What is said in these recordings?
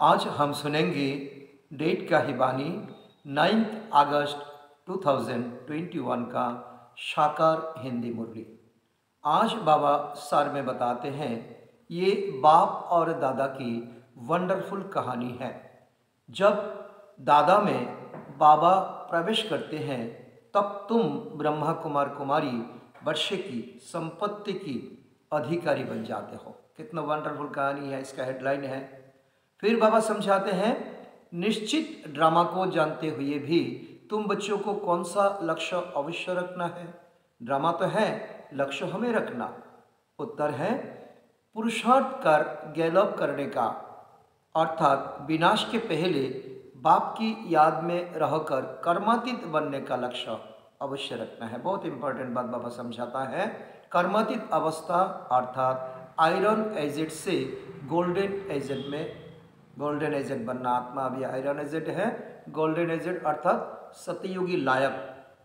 आज हम सुनेंगे डेट का हिबानी नाइन्थ अगस्त 2021 का शाकार हिंदी मुरली। आज बाबा सर में बताते हैं, ये बाप और दादा की वंडरफुल कहानी है। जब दादा में बाबा प्रवेश करते हैं, तब तुम ब्रह्मा कुमार कुमारी वर्षे की संपत्ति की अधिकारी बन जाते हो। कितना वंडरफुल कहानी है, इसका हेडलाइन है। फिर बाबा समझाते हैं, निश्चित ड्रामा को जानते हुए भी तुम बच्चों को कौन सा लक्ष्य अवश्य रखना है? ड्रामा तो है, लक्ष्य हमें रखना। उत्तर है, पुरुषार्थ कर गैलअप करने का। अर्थात विनाश के पहले बाप की याद में रहकर कर्मातीत बनने का लक्ष्य अवश्य रखना है। बहुत इंपॉर्टेंट बात बाबा समझाता है। कर्मातीत अवस्था, अर्थात आयरन एजेंट से गोल्डन एजेंट में, गोल्डन एजेंट बनना आत्मा अभी आयरन एजेंट है, गोल्डन एजेंट अर्थात सतयुगी लायक।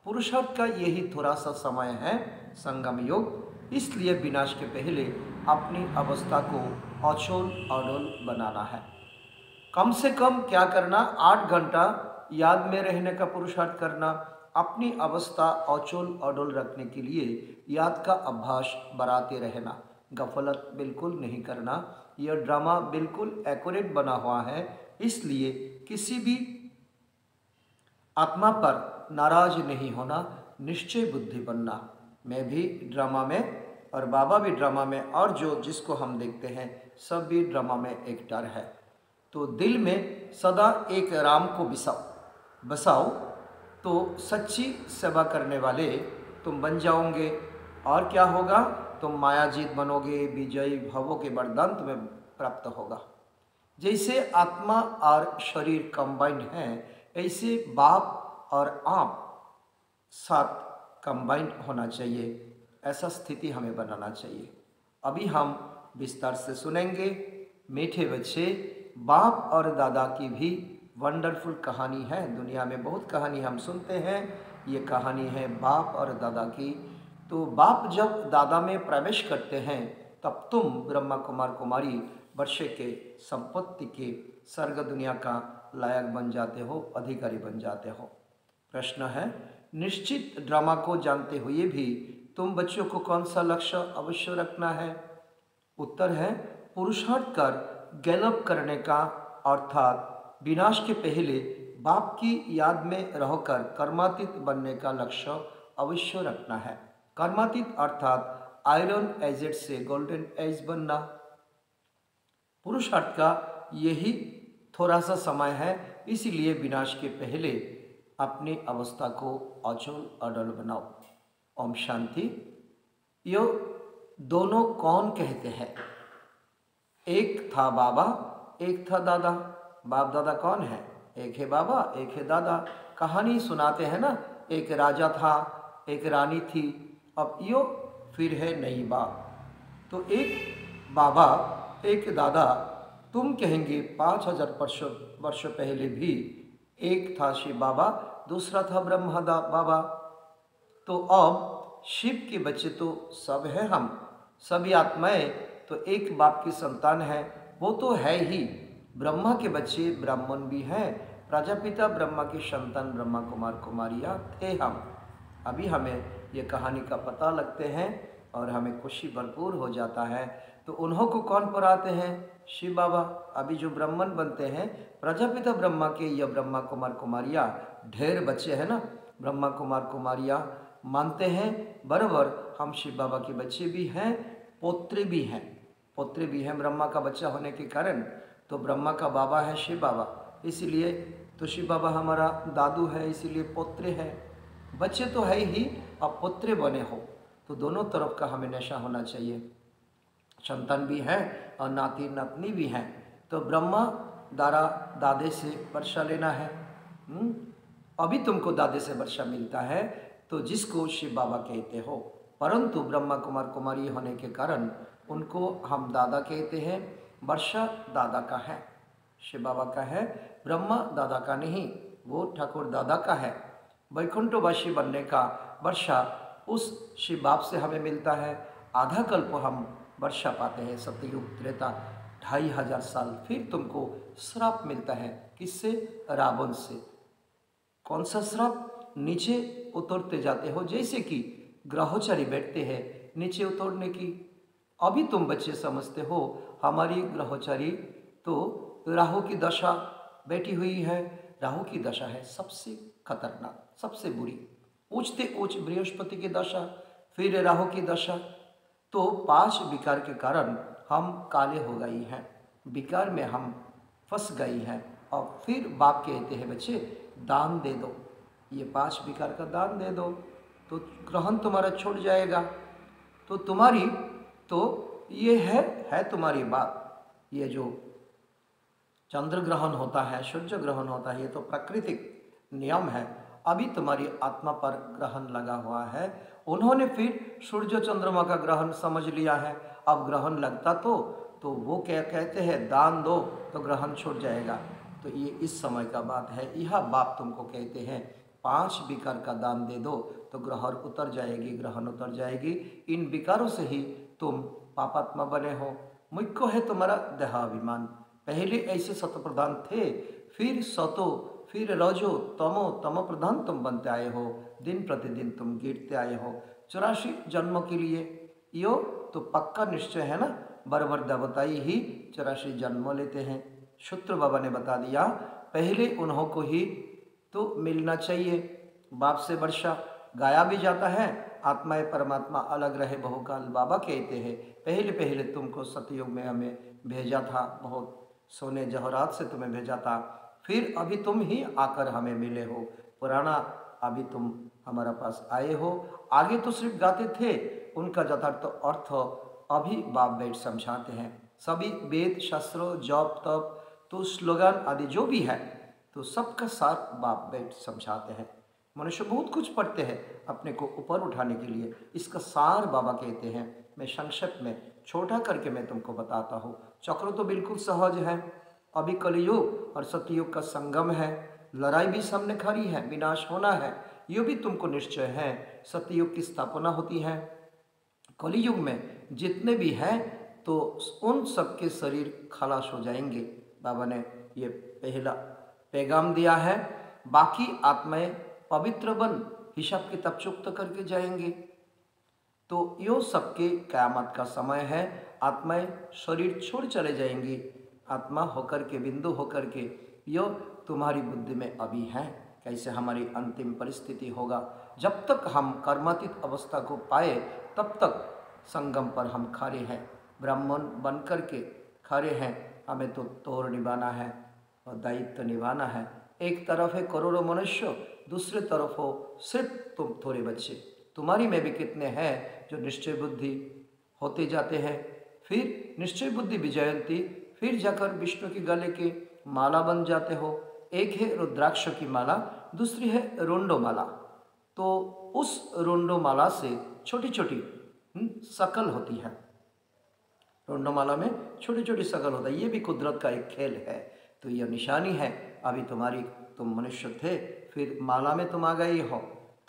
पुरुषार्थ का यही थोड़ा सा समय है, संगम योग। इसलिए विनाश के पहले अपनी अवस्था को अचोल अडोल बनाना है। कम से कम क्या करना, आठ घंटा याद में रहने का पुरुषार्थ करना, अपनी अवस्था अचोल अडोल रखने के लिए याद का अभ्यास बढ़ाते रहना। गफलत बिल्कुल नहीं करना। यह ड्रामा बिल्कुल एक्यूरेट बना हुआ है। इसलिए किसी भी आत्मा पर नाराज़ नहीं होना, निश्चय बुद्धि बनना। मैं भी ड्रामा में और बाबा भी ड्रामा में और जो जिसको हम देखते हैं, सब भी ड्रामा में एक डर है। तो दिल में सदा एक राम को बिसाओ, बसाओ तो सच्ची सेवा करने वाले तुम बन जाओगे। और क्या होगा? तुम मायाजीत बनोगे, विजयी भवों के वरदान में प्राप्त होगा। जैसे आत्मा और शरीर कंबाइंड हैं, ऐसे बाप और आप साथ कंबाइंड होना चाहिए। ऐसा स्थिति हमें बनाना चाहिए। अभी हम विस्तार से सुनेंगे। मीठे बच्चे, बाप और दादा की भी वंडरफुल कहानी है। दुनिया में बहुत कहानी हम सुनते हैं। ये कहानी है बाप और दादा की। तो बाप जब दादा में प्रवेश करते हैं, तब तुम ब्रह्मा कुमार कुमारी वर्षे के संपत्ति के सर्ग दुनिया का लायक बन जाते हो, अधिकारी बन जाते हो। प्रश्न है, निश्चित ड्रामा को जानते हुए भी तुम बच्चों को कौन सा लक्ष्य अवश्य रखना है? उत्तर है, पुरुषार्थ कर गैलअप करने का, अर्थात विनाश के पहले बाप की याद में रहकर कर्मातीत बनने का लक्ष्य अवश्य रखना है। कर्मातीत अर्थात आयरन एजेड से गोल्डन एज बनना। पुरुषार्थ का यही थोड़ा सा समय है, इसीलिए विनाश के पहले अपनी अवस्था को अचल अडल बनाओ। ओम शांति। यो दोनों कौन कहते हैं? एक था बाबा, एक था दादा। बाप दादा कौन है? एक है बाबा, एक है दादा। कहानी सुनाते हैं ना, एक राजा था, एक रानी थी। अब यो फिर है नई बाप तो एक बाबा, एक दादा, तुम कहेंगे पाँच हज़ार वर्ष वर्ष पहले भी एक था शिव बाबा, दूसरा था ब्रह्मा बाबा। तो अब शिव के बच्चे तो सब है हम सभी आत्माएँ तो एक बाप की संतान है, वो तो है ही। ब्रह्मा के बच्चे ब्राह्मण भी हैं प्रजापिता ब्रह्मा की संतान ब्रह्मा कुमार कुमारिया थे हम। अभी हमें ये कहानी का पता लगते हैं और हमें खुशी भरपूर हो जाता है। तो उन्हों को कौन पढ़ाते हैं? शिव बाबा। अभी जो ब्राह्मण बनते हैं, प्रजापिता ब्रह्मा के यह ब्रह्मा कुमार कुमारिया। ढेर बच्चे हैं ना? ब्रह्मा कुमार कुमारिया मानते हैं, बराबर हम शिव बाबा के बच्चे भी हैं, पोत्रे भी हैं। पुत्र भी हैं ब्रह्मा का बच्चा होने के कारण तो ब्रह्मा का बाबा है शिव बाबा। इसीलिए तो शिव बाबा हमारा दादू है, इसीलिए पुत्र है। बच्चे तो है ही, अब पुत्र बने हो। तो दोनों तरफ़ का हमें नशा होना चाहिए। संतान भी है और नाती नतनी भी हैं। तो ब्रह्मा दारा, दादे से वर्षा लेना है। हुँ? हम्म? अभी तुमको दादे से वर्षा मिलता है तो जिसको शिव बाबा कहते हो। परंतु ब्रह्मा कुमार कुमारी होने के कारण उनको हम दादा कहते हैं, वर्षा दादा का है। शिव बाबा का है, ब्रह्मा दादा का नहीं, वो ठाकुर दादा का है। वैकुंठवासी बनने का वर्षा उस शिव बाप से हमें मिलता है। आधा कल्प हम वर्षा पाते हैं। सत्ययुग त्रेता, ढाई हज़ार साल फिर तुमको श्राप मिलता है। किससे? रावण से। कौन सा श्राप? नीचे उतरते जाते हो, जैसे कि ग्रहोचारी बैठते हैं नीचे उतरने की। अभी तुम बच्चे समझते हो, हमारी ग्रहोचारी तो राहु की दशा बैठी हुई है। राहु की दशा है सबसे खतरनाक। सबसे बुरी। ऊंचते ऊंच बृहस्पति की दशा, फिर राहु की दशा। तो पाँच विकार के कारण हम काले हो गई हैं। विकार में हम फंस गई हैं। और फिर बाप कहते हैं, बच्चे, दान दे दो। ये पाँच विकार का दान दे दो। तो ग्रहण तुम्हारा छूट जाएगा। तो तुम्हारी तो ये है है तुम्हारी बात। ये जो चंद्र ग्रहण होता है, सूर्य ग्रहण होता है, ये तो प्राकृतिक नियम है। अभी तुम्हारी आत्मा पर ग्रहण लगा हुआ है। उन्होंने फिर सूर्य चंद्रमा का ग्रहण समझ लिया है। अब ग्रहण लगता तो तो वो क्या कहते हैं, दान दो तो ग्रहण छूट जाएगा। तो ये इस समय का बात है। यह बाप तुमको कहते हैं, पाँच विकार का दान दे दो तो ग्रहण उतर जाएगी, ग्रहण उतर जाएगी। इन विकारों से ही तुम पापात्मा बने हो। मुख्य है तुम्हारा देहाभिमान। पहले ऐसे सत प्रधान थे, फिर सतो फिर रजो, तमो, तम प्रधान तुम बनते आए हो। दिन प्रतिदिन तुम गिरते आए हो। चौरासी जन्मों के लिए, यो तो पक्का निश्चय है ना? बरबर देवताई ही चौरासी जन्म लेते हैं। सूत्र बाबा ने बता दिया, पहले उन्हों को ही तो मिलना चाहिए। बाप से वर्षा, गाया भी जाता है। आत्मा परमात्मा अलग रहे, बहुकाल बाबा कहते हैं। पहले पहले तुमको सतयुग में हमें भेजा था, बहुत सोने जहरात से तुम्हें भेजा था। फिर अभी तुम ही आकर हमें मिले हो। पुराना अभी तुम हमारा पास आए हो। आगे तो सिर्फ़ गाते थे, उनका यथार्थ तो अर्थ अभी बाप बैठ समझाते हैं। सभी वेद, शास्त्रों जॉब तप तो स्लोगन आदि जो भी है तो सबका साथ बाप बैठ समझाते हैं। मनुष्य बहुत कुछ पढ़ते हैं अपने को ऊपर उठाने के लिए। इसका सार बाबा कहते हैं। मैं संक्षेप में, छोटा करके मैं तुमको बताता हूँ। चक्र तो बिल्कुल सहज है। अभी कलयुग और सतयुग का संगम है। लड़ाई भी सामने खड़ी है, विनाश होना है। ये भी तुमको निश्चय है, सतयुग की स्थापना होती है। कलयुग में जितने भी हैं तो उन सबके शरीर खलाश हो जाएँगे। बाबा ने ये पहला पैगाम दिया है। बाकी आत्माएँ पवित्र बन, हिसाब किताब चुक्त करके जाएँगे। तो यो सबके क्यामत का समय है। आत्माएँ शरीर छोड़ चले जाएँगी। आत्मा होकर के, बिंदु होकर के, यो तुम्हारी बुद्धि में अभी है। कैसे हमारी अंतिम परिस्थिति होगा? जब तक हम कर्मातीत अवस्था को पाए, तब तक संगम पर हम खड़े हैं। ब्राह्मण बन कर के खड़े हैं। हमें तो तोड़ निभाना है और दायित्व निभाना है। एक तरफ़ है करोड़ों मनुष्य, दूसरे तरफ़ हो सिर्फ़ तुम थोड़े बच्चे। तुम्हारी में भी कितने हैं जो निश्चय बुद्धि होते जाते हैं? फिर निश्चय बुद्धि विजयंती फिर जाकर विष्णु के गले के माला बन जाते हो। एक है रुद्राक्ष की माला दूसरी है रोंडो माला। तो उस रोंडो माला से छोटी छोटी हम्म, सकल होती है। रोंडो माला में छोटी छोटी सकल होता है। ये भी कुदरत का एक खेल है। तो यह निशानी है। अभी तुम्हारी तुम मनुष्य थे फिर माला में तुम आ गई हो।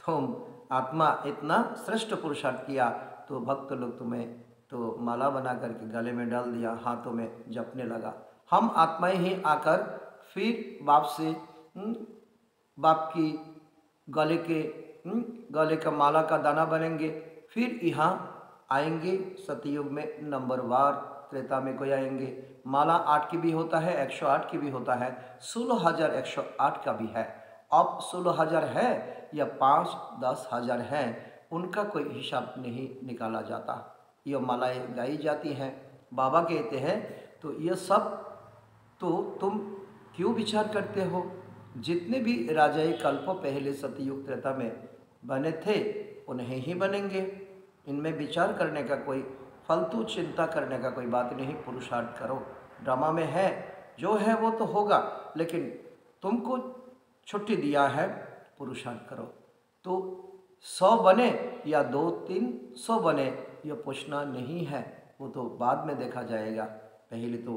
तुम आत्मा इतना श्रेष्ठ पुरुषार्थ किया तो भक्त लोग तुम्हें तो माला बना करके गले में डाल दिया, हाथों में जपने लगा। हम आत्माएँ ही आकर फिर बाप से बाप की गले के गले का माला का दाना बनेंगे। फिर यहाँ आएँगे सतयुग में नंबर वार, त्रेता में कोई आएँगे। माला आठ की भी होता है, एक सौ आठ की भी होता है, सोलह हज़ार एक सौ आठ का भी है। अब सोलह हज़ार है या पाँच, दस हज़ार है, उनका कोई हिसाब नहीं निकाला जाता। ये मालाएँ गाई जाती हैं। बाबा कहते हैं तो ये सब तो तुम क्यों विचार करते हो? जितने भी राजाई कल्प पहले सतयुग त्रेता में बने थे, उन्हें ही बनेंगे। इनमें विचार करने का कोई, फालतू चिंता करने का कोई बात नहीं। पुरुषार्थ करो। ड्रामा में है, जो है वो तो होगा, लेकिन तुमको छुट्टी दिया है, पुरुषार्थ करो। तो सौ बने या दो तीन सौ बने ये पूछना नहीं है वो तो बाद में देखा जाएगा। पहले तो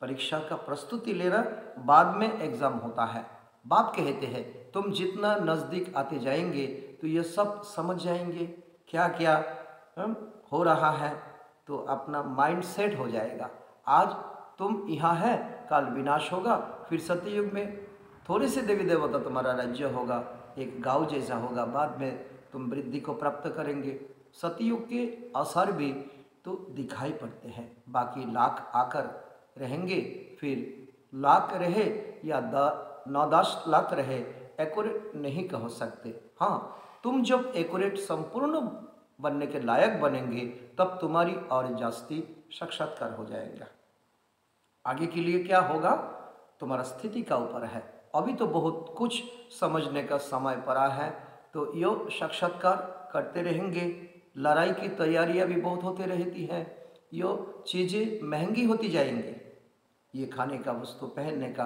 परीक्षा का प्रस्तुति लेना बाद में एग्ज़ाम होता है। बाप कहते हैं तुम जितना नज़दीक आते जाएँगे तो ये सब समझ जाएँगे। क्या क्या हम, हो रहा है? तो अपना माइंड सेट हो जाएगा। आज तुम यहाँ है काल विनाश होगा फिर सत्ययुग में थोड़े से देवी देवता तुम्हारा राज्य होगा एक गाँव जैसा होगा बाद में तुम वृद्धि को प्राप्त करेंगे। सतयुग के असर भी तो दिखाई पड़ते हैं। बाकी लाख आकर रहेंगे, फिर लाख रहे या द नौ दस लाख रहे एक्यूरेट नहीं कह सकते। हाँ तुम जब एक्यूरेट संपूर्ण बनने के लायक बनेंगे, तब तुम्हारी और जास्ती साक्षात्कार हो जाएगा। आगे के लिए क्या होगा? तुम्हारा स्थिति का ऊपर है। अभी तो बहुत कुछ समझने का समय पड़ा है तो यो साक्षात्कार करते रहेंगे। लड़ाई की तैयारियाँ भी बहुत होती रहती हैं। यो चीज़ें महँगी होती जाएँगी। ये खाने का वस्तु पहनने का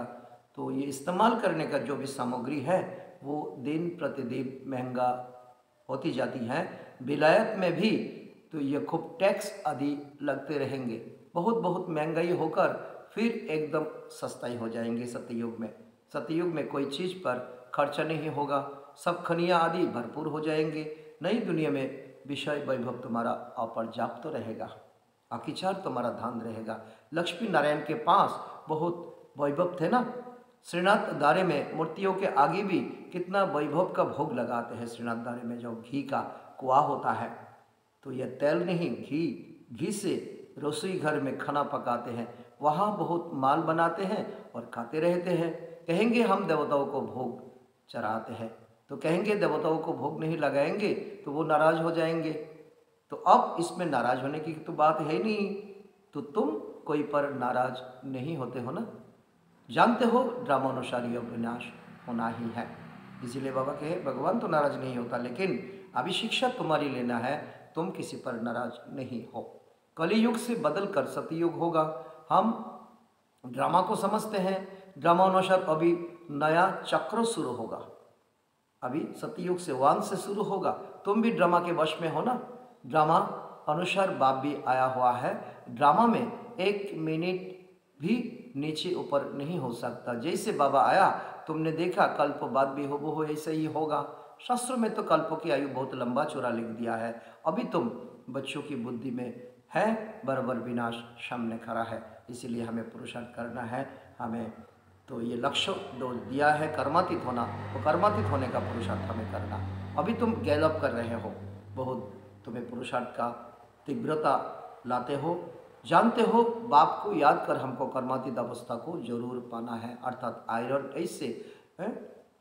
तो ये इस्तेमाल करने का जो भी सामग्री है, वो दिन प्रतिदिन महँगा होती जाती हैं। विलायत में भी तो ये खूब टैक्स आदि लगते रहेंगे। बहुत बहुत महँगाई होकर फिर एकदम सस्ताई हो जाएँगे सत्ययुग में। सत्ययुग में कोई चीज़ पर खर्चा नहीं होगा। सब खनिया आदि भरपूर हो जाएँगे। नई दुनिया में विषय वैभव तुम्हारा अपर्याप्त तो रहेगा अकिचार तुम्हारा धान रहेगा। लक्ष्मी नारायण के पास बहुत वैभव थे ना? श्रीनाथ दारे में मूर्तियों के आगे भी कितना वैभव का भोग लगाते हैं। श्रीनाथ दारे में जो घी का कुआ होता है तो यह तेल नहीं, घी घी से रसोई घर में खाना पकाते हैं। वहाँ बहुत माल बनाते हैं और खाते रहते हैं। कहेंगे हम देवताओं को भोग चराते हैं। तो कहेंगे, देवताओं को भोग नहीं लगाएँगे तो वो नाराज़ हो जाएँगे। तो अब इसमें नाराज़ होने की तो बात है नहीं। तो तुम कोई पर नाराज़ नहीं होते हो ना? जानते हो ड्रामानुसार यह विनाश होना ही है। इसीलिए बाबा कहे, भगवान तो नाराज़ नहीं होता, लेकिन अभी शिक्षा तुम्हारी लेना है, तुम किसी पर नाराज़ नहीं हो। कलियुग से बदल कर सतयुग होगा। हम ड्रामा को समझते हैं। ड्रामा अनुसार अभी नया चक्र शुरू होगा। अभी सतयुग से वान से शुरू होगा। तुम भी ड्रामा के वश में हो ना? ड्रामा अनुसार बाप भी आया हुआ है। ड्रामा में एक मिनट भी नीचे ऊपर नहीं हो सकता। जैसे बाबा आया, तुमने देखा कल्प बाद भी हो वो ऐसे ही होगा। शास्त्रों में तो कल्पों की आयु बहुत लंबा चौड़ा लिख दिया है। अभी तुम बच्चों की बुद्धि में है, बराबर विनाश सामने खड़ा है। इसीलिए हमें पुरुषार्थ करना है, हमें तो ये लक्ष्य जो दिया है कर्मातीत होना, वो कर्मातीत होने का पुरुषार्थ हमें करना। अभी तुम गैलअप कर रहे हो, बहुत तुम्हें पुरुषार्थ का तीव्रता लाते हो। जानते हो, बाप को याद कर हमको कर्मातीत अवस्था को ज़रूर पाना है, अर्थात आयरन एस से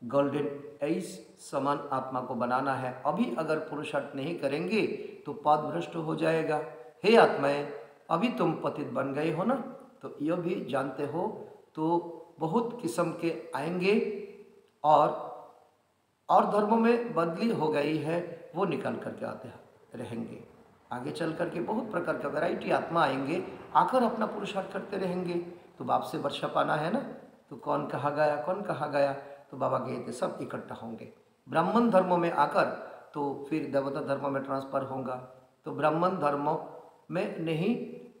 गोल्डन एस समान आत्मा को बनाना है। अभी अगर पुरुषार्थ नहीं करेंगे तो पाद भ्रष्ट हो जाएगा। हे आत्माएँ, अभी तुम पतित बन गए हो ना तो यह भी जानते हो तो बहुत किस्म के आएँगे और और धर्मों में बदली हो गई है, वो निकल करके आते रहेंगे। आगे चल करके बहुत प्रकार का वैरायटी आत्मा आएँगे, आकर अपना पुरुषार्थ करते रहेंगे। तो बाप से वर्षा पाना है ना? तो कौन कहा गया, कौन कहा गया? तो बाबा गए थे, सब इकट्ठा होंगे। ब्राह्मण धर्मों में आकर तो फिर देवता धर्म में ट्रांसफ़र होगा। तो ब्राह्मण धर्मों में नहीं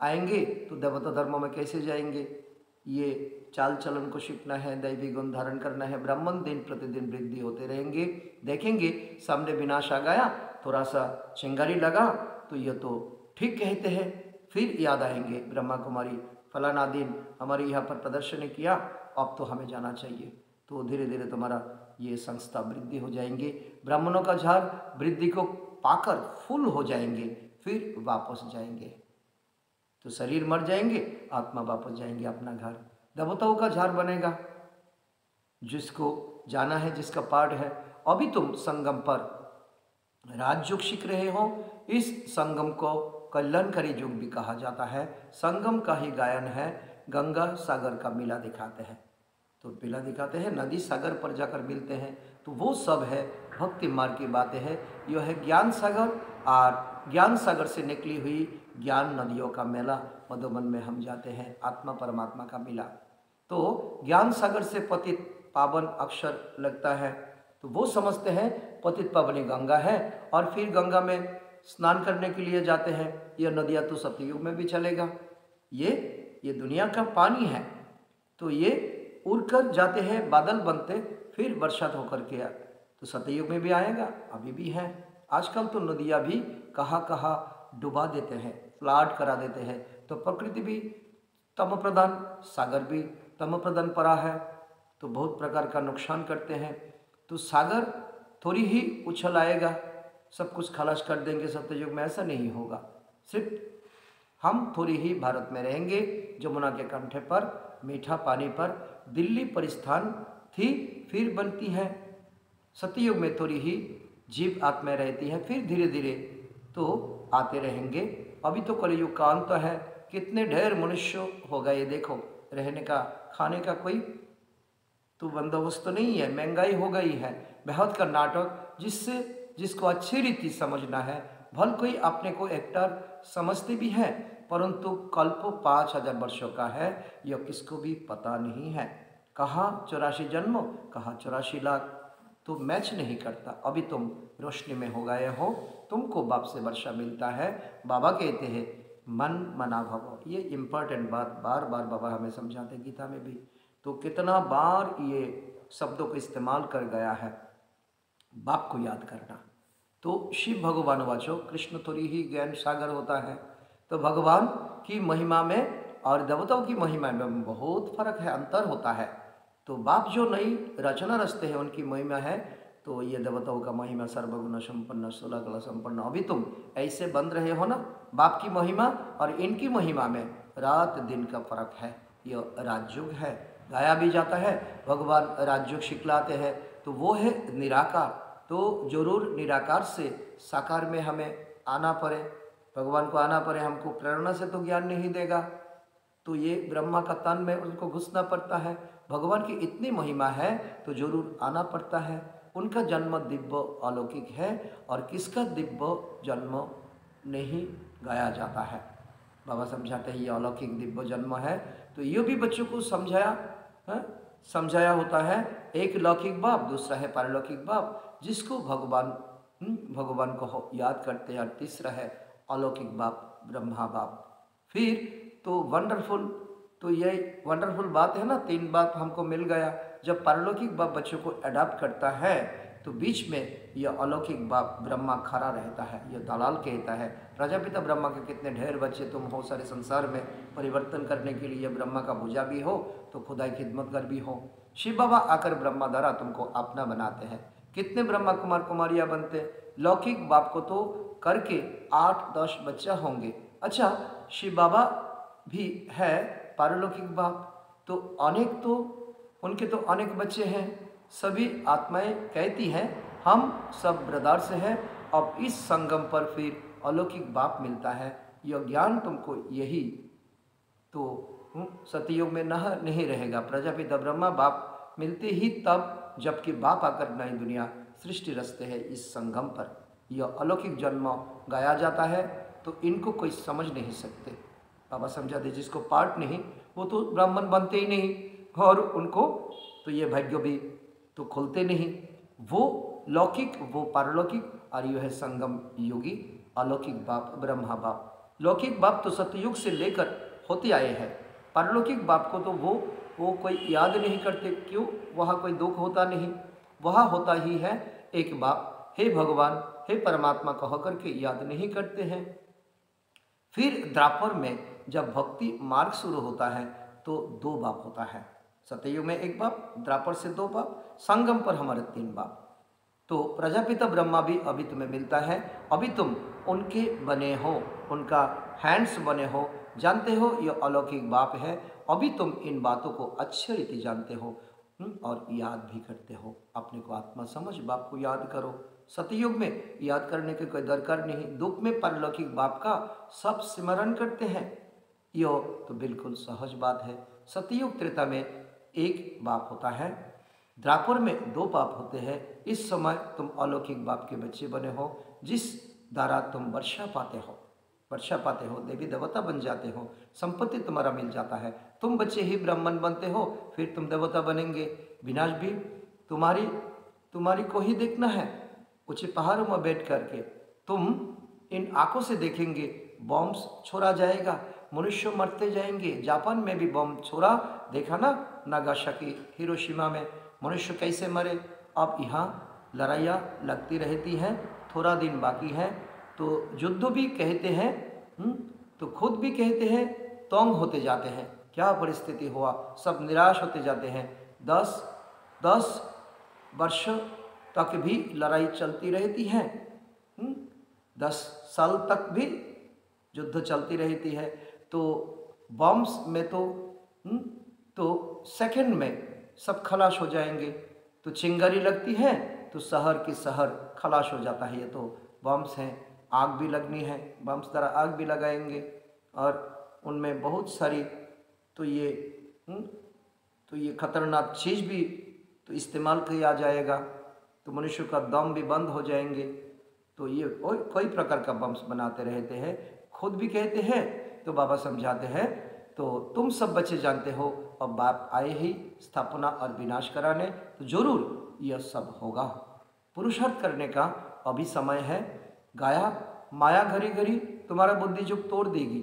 आएँगे तो देवता धर्मों में कैसे जाएँगे? ये चाल चलन को सीखना है, दैवी गुण धारण करना है, ब्राह्मण दिन प्रतिदिन वृद्धि होते रहेंगे। देखेंगे, सामने विनाश आ गया थोड़ा सा चिंगारी लगा तो ये तो ठीक कहते हैं। फिर याद आएँगे ब्रह्मा कुमारी फलाना दिन हमारे यहाँ पर प्रदर्शन किया, अब तो हमें जाना चाहिए। तो धीरे धीरे तुम्हारा ये संस्था वृद्धि हो जाएँगे। ब्राह्मणों का झाड़ वृद्धि को पाकर फुल हो जाएँगे, फिर वापस जाएँगे। तो शरीर मर जाएँगे, आत्मा वापस जाएँगे अपना घर। देवताओं का झार बनेगा, जिसको जाना है, जिसका पाठ है। अभी तुम संगम पर राजयुग सीख रहे हो। इस संगम को कल्याणकारी युग भी कहा जाता है। संगम का ही गायन है। गंगा सागर का मिला दिखाते हैं। तो मिला दिखाते हैं, नदी सागर पर जाकर मिलते हैं। तो वो सब है, भक्ति मार्ग की बातें हैं। यह है ज्ञान सागर, और ज्ञान सागर से निकली हुई ज्ञान नदियों का मेला। मधुबन में हम जाते हैं, आत्मा परमात्मा का मिला। तो ज्ञान सागर से पतित पावन अक्षर लगता है। तो वो समझते हैं पतित पावनी गंगा है और फिर गंगा में स्नान करने के लिए जाते हैं। यह नदियाँ तो सतयुग में भी चलेगा। ये ये दुनिया का पानी है। तो ये उड़कर जाते हैं, बादल बनते, फिर बरसात होकर के तो सतयुग में भी आएगा, अभी भी है। आजकल तो नदियाँ भी कहाँ कहाँ डुबा देते हैं फ्लाट करा देते हैं। तो प्रकृति भी तम प्रधान सागर भी तम प्रधान परा है तो बहुत प्रकार का नुकसान करते हैं। तो सागर थोड़ी ही उछल आएगा, सब कुछ खलास कर देंगे सत्ययुग में, ऐसा नहीं होगा। सिर्फ़ हम थोड़ी ही भारत में रहेंगे, जमुना के कंठे पर, मीठा पानी पर, दिल्ली परिस्थान थी, फिर बनती है। सतयुग में थोड़ी ही जीव आत्माएँ रहती हैं, फिर धीरे धीरे तो आते रहेंगे। अभी तो कलयुग का अंत है, कितने ढेर मनुष्य होगा ये देखो, रहने का खाने का कोई तो बंदोबस्त तो नहीं है, महँगाई हो गई है। बेहद का नाटक जिससे, जिसको अच्छी रीति समझना है, भल कोई अपने को एक्टर समझते भी है, परंतु कल्प पाँच हज़ार वर्षों का है यह किसको भी पता नहीं है। कहाँ चौरासी जन्म, कहाँ चौरासी लाख। तो मैच नहीं करता। अभी तुम रोशनी में हो गए हो, तुमको बाप से वर्षा मिलता है, बाबा कहते हैं मन मना भव। ये इम्पोर्टेंट बात बार बार बाबा हमें समझाते गीता में भी। तो कितना बार ये शब्दों को इस्तेमाल कर गया है, बाप को याद करना। तो शिव भगवान वाचो, कृष्ण थोड़ी ही ज्ञान सागर होता है। तो भगवान की महिमा में और देवताओं की महिमा में बहुत फ़र्क है, अंतर होता है। तो बाप जो नई रचना रचते हैं, उनकी महिमा है तो ये देवताओं का महिमा सर्वगुण संपन्न सोलह कला संपन्न अभी तुम ऐसे बन रहे हो ना, बाप की महिमा और इनकी महिमा में रात दिन का फ़र्क है। यह राजयुग है, गाया भी जाता है, भगवान राजयुग सिखलाते हैं तो वो है निराकार। तो ज़रूर निराकार से साकार में हमें आना पड़े। भगवान को आना पड़े, हमको प्रेरणा से तो ज्ञान नहीं देगा। तो ये ब्रह्मा का तन में उनको घुसना पड़ता है। भगवान की इतनी महिमा है तो ज़रूर आना पड़ता है। उनका जन्म दिव्य अलौकिक है और किसका दिव्य जन्म नहीं गाया जाता है? बाबा समझाते हैं ये अलौकिक दिव्य जन्म है। तो ये भी बच्चों को समझाया है? हाँ, समझाया होता है एक लौकिक बाप दूसरा है पारलौकिक बाप जिसको भगवान हम्म, भगवान को याद करते हैं और तीसरा है अलौकिक बाप ब्रह्मा बाप। फिर तो वंडरफुल तो ये वंडरफुल बात है ना तीन बात हमको मिल गया। जब पारलौकिक बाप बच्चों को अडाप्ट करता है तो बीच में यह अलौकिक बाप ब्रह्मा खड़ा रहता है, यह दलाल कहता है प्रजापिता ब्रह्मा के कितने ढेर बच्चे, तुम हो सारे संसार में, परिवर्तन करने के लिए ब्रह्मा का भुजा भी हो तो खुदाई खिदमत कर भी हो। शिव बाबा आकर ब्रह्मा द्वारा तुमको अपना बनाते हैं। कितने ब्रह्मा कुमार कुमारियाँ बनते? लौकिक बाप को तो करके आठ, दस बच्चा होंगे। अच्छा शिव बाबा भी है पारलौकिक बाप तो अनेक तो उनके तो अनेक बच्चे हैं, सभी आत्माएँ कहती हैं, हम सब ब्रदार से हैं, अब इस संगम पर फिर अलौकिक बाप मिलता है, यह ज्ञान तुमको यही। तो सतयुग में न नहीं रहेगा, प्रजापिता ब्रह्मा बाप मिलते ही तब, जबकि बाप आकर नई दुनिया सृष्टि रचते हैं इस संगम पर। यह अलौकिक जन्म गाया जाता है तो इनको कोई समझ नहीं सकते। बाबा समझाते जिसको पार्ट नहीं, वो तो ब्राह्मण बनते ही नहीं। और उनको तो ये भाग्य भी तो खुलते नहीं। वो लौकिक, वो पारलौकिक, और यह है संगम योगी, अलौकिक बाप, ब्रह्मा बाप। लौकिक बाप तो सतयुग से लेकर होते आए हैं। पारलौकिक बाप को तो वो वो कोई याद नहीं करते। क्यों? वहाँ कोई दुख होता नहीं। वहाँ होता ही है एक बाप। हे भगवान, हे परमात्मा कह करके याद नहीं करते हैं। फिर द्रापर में जब भक्ति मार्ग शुरू होता है तो दो बाप होता है। सतयुग में एक बाप द्रापर से दो बाप संगम पर हमारे तीन बाप। तो प्रजापिता ब्रह्मा भी अभी तुम्हें मिलता है। अभी तुम उनके बने हो उनका हैंड्स बने हो जानते हो ये अलौकिक बाप है। अभी तुम इन बातों को अच्छी रीति जानते हो हम्म, और याद भी करते हो। अपने को आत्मा समझ बाप को याद करो। सतयुग में याद करने के कोई दरकार नहीं। दुख में परलौकिक बाप का सब स्मरण करते हैं। यो तो बिल्कुल सहज बात है। सतयुग त्रेता में एक बाप होता है। द्रापुर में दो बाप होते हैं। इस समय तुम अलौकिक बाप के बच्चे बने हो, जिस द्वारा तुम वर्षा पाते हो। वर्षा पाते हो, देवी देवता बन जाते हो। संपत्ति तुम्हारा मिल जाता है। तुम बच्चे ही ब्राह्मण बनते हो, फिर तुम देवता बनेंगे। विनाश भी तुम्हारी तुम्हारी को ही देखना है। ऊँचे पहाड़ों में बैठ करके तुम इन आँखों से देखेंगे। बॉम्ब छोड़ा जाएगा, मनुष्य मरते जाएँगे। जापान में भी बम छोड़ा, देखा ना? नागासाकी हिरोशिमा में। मनुष्य कैसे मरे? अब यहाँ लड़ाइयाँ लगती रहती हैं थोड़ा दिन बाकी है तो युद्ध भी कहते हैं हम्म, तो खुद भी कहते हैं तोंग होते जाते हैं। क्या परिस्थिति हुआ? सब निराश होते जाते हैं। दस दस वर्ष तक भी लड़ाई चलती रहती है हम्म? दस साल तक भी युद्ध चलती रहती है। तो बॉम्ब्स में तो हम्म, तो सेकंड में सब खलाश हो जाएँगे। तो चिंगारी लगती है तो शहर की शहर खलाश हो जाता है। ये तो बम्स हैं आग भी लगनी है बम्स द्वारा आग भी लगाएँगे। और उनमें बहुत सारी तो ये हम्म, तो ये खतरनाक चीज़ भी तो इस्तेमाल किया जाएगा। तो मनुष्य का दम भी बंद हो जाएँगे। तो ये कोई कोई प्रकार का बम्स बनाते रहते हैं। खुद भी कहते हैं तो बाबा समझाते हैं तो तुम सब बच्चे जानते हो और बाप आए ही स्थापना और विनाश कराने तो ज़रूर यह सब होगा। पुरुषार्थ करने का अभी समय है। गाया, माया घरी घरी तुम्हारा बुद्धि जो तोड़ देगी।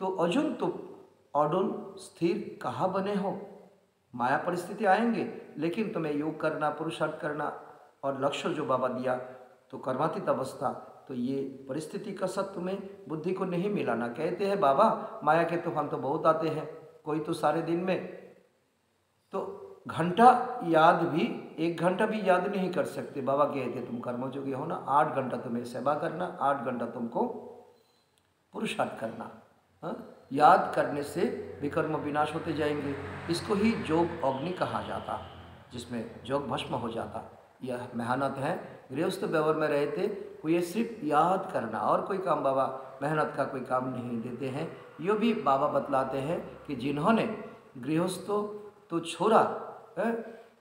तो अर्जुन, तुम अडुल, स्थिर कहाँ बने हो? माया परिस्थिति आएँगे, लेकिन तुम्हें योग करना, पुरुषार्थ करना और लक्ष्य जो बाबा दिया तो कर्मातीत अवस्था तो ये परिस्थिति का सत्य में बुद्धि को नहीं मिलाना। कहते हैं, बाबा, माया के तूफ़ान तो बहुत आते हैं। कोई तो सारे दिन में। तो घंटा याद भी, एक घंटा भी याद नहीं कर सकते। बाबा कहते तुम कर्मयोगी हो ना, आठ घंटा तुम्हें सेवा करना, आठ घंटा तुमको पुरुषार्थ करना। हा? याद करने से विकर्म विनाश होते जाएँगे। इसको ही जोग अग्नि कहा जाता, जिसमें जोग भस्म हो जाता। यह मेहनत है। गृहस्थ व्यवहार में रहते को ये सिर्फ़ याद करना और कोई काम बाबा मेहनत का कोई काम नहीं देते हैं। ये भी बाबा बतलाते हैं कि जिन्होंने गृहस्थों तो छोड़ा है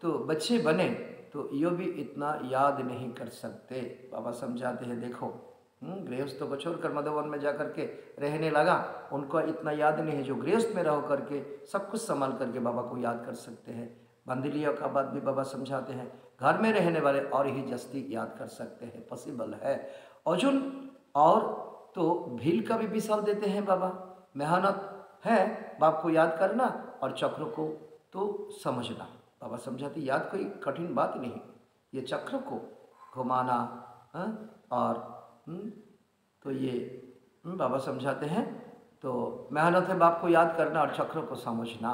तो बच्चे बने तो यो भी इतना याद नहीं कर सकते। बाबा समझाते हैं देखो हम्म, गृहस्थों को छोड़कर मधुवन में जा के रहने लगा। उनको इतना याद नहीं है जो गृहस्थ में रह करके सब कुछ संभाल करके बाबा को याद कर सकते हैं। बंदिलियों का बात भी बाबा समझाते हैं घर में रहने वाले और ही जस्ती याद कर सकते हैं पॉसिबल है। अर्जुन और तो भील का भी विशाल देते हैं बाबा। मेहनत है बाप को याद करना और चक्र को तो समझना। बाबा समझाते याद कोई कठिन बात नहीं ये चक्र को घुमाना हाँ, और हम्म, तो ये हम्म, बाबा समझाते हैं तो मेहनत है बाप को याद करना और चक्र को समझना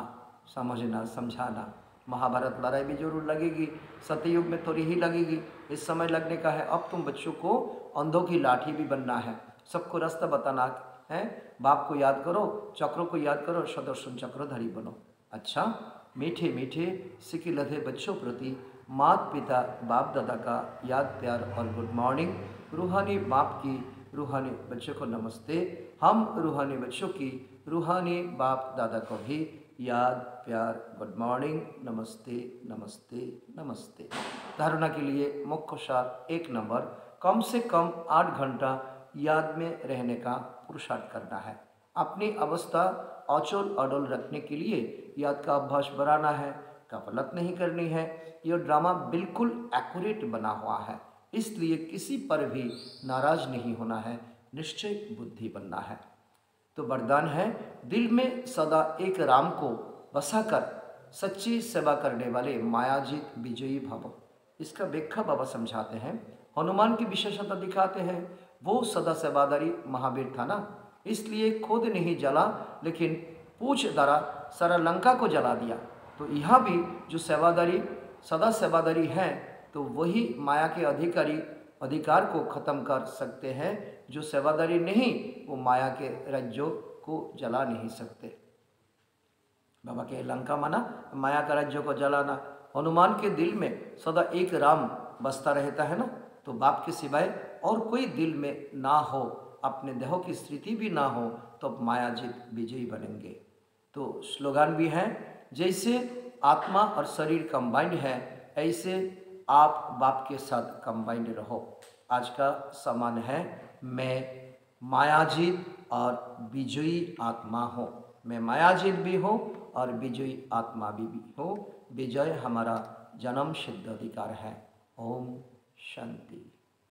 समझना समझाना। महाभारत लड़ाई भी ज़रूर लगेगी सत्ययुग में थोड़ी ही लगेगी। इस समय लगने का है, अब तुम बच्चों को अंधों की लाठी भी बनना है। सबको रास्ता बताना है, बाप को याद करो, चक्रों को याद करो, सदर्शन चक्रधारी बनो। अच्छा मीठे मीठे सिकी लधे बच्चों प्रति मात पिता, बाप दादा का याद, प्यार और गुड मॉर्निंग। रूहानी बाप की, रूहानी बच्चों को नमस्ते। हम रूहानी बच्चों की, रूहानी बाप दादा को भी याद, प्यार गुड मॉर्निंग नमस्ते नमस्ते नमस्ते। धारणा के लिए मुख्य सार एक नंबर, कम से कम आठ घंटा याद में रहने का पुरुषार्थ करना है। अपनी अवस्था अचोल अडोल रखने के लिए याद का अभ्यास बढ़ाना है कपलत नहीं करनी है, यह ड्रामा बिल्कुल एक्यूरेट बना हुआ है। इसलिए किसी पर भी नाराज़ नहीं होना है, निश्चय बुद्धि बनना है। तो वरदान है, दिल में सदा एक राम को बसाकर सच्ची सेवा करने वाले मायाजीत विजयी भव। इसका व्याख्या बाबा समझाते हैं, हनुमान की विशेषता दिखाते हैं। वो सदा सेवादारी महावीर था ना? इसलिए खुद नहीं जला, लेकिन पूछ द्वारा सारा लंका को जला दिया। तो यहाँ भी जो सेवादारी, सदा सेवादारी है तो वही माया के अधिकारी, अधिकार को ख़त्म कर सकते हैं जो सेवादारी नहीं, वो माया के राज्यों को जला नहीं सकते। बाबा के लंका माना, माया का राज्यों को जलाना। हनुमान के दिल में सदा एक राम बसता रहता है ना तो बाप के सिवाय और कोई दिल में ना हो, अपने देहों की स्थिति भी ना हो तो अब मायाजित विजयी बनेंगे। तो स्लोगान भी हैं, जैसे आत्मा और शरीर कंबाइंड है, ऐसे आप बाप के साथ कंबाइंड रहो। आज का समान है मैं मायाजीत और विजयी आत्मा हूँ। मैं मायाजीत भी हूँ और विजयी आत्मा भी, भी हूँ। विजय हमारा जन्म सिद्ध अधिकार है। ओम शांति।